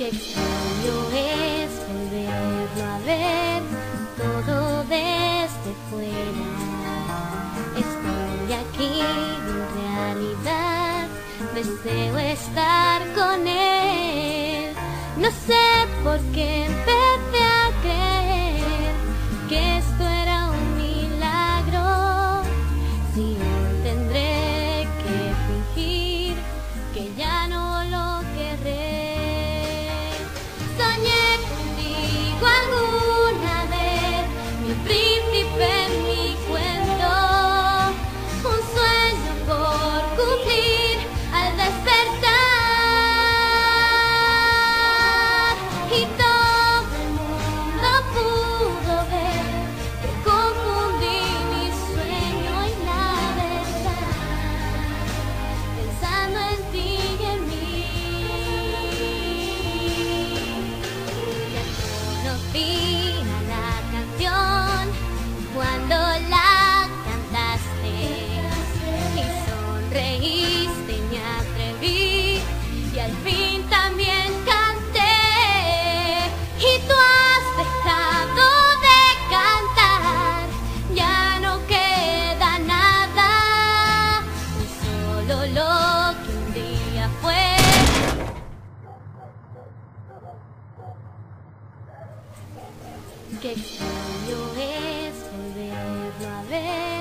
Qué extraño es volverlo a ver todo desde fuera. Estoy aquí en realidad, deseo estar con él. No sé por qué empecé. prima que extraño es volverlo a ver.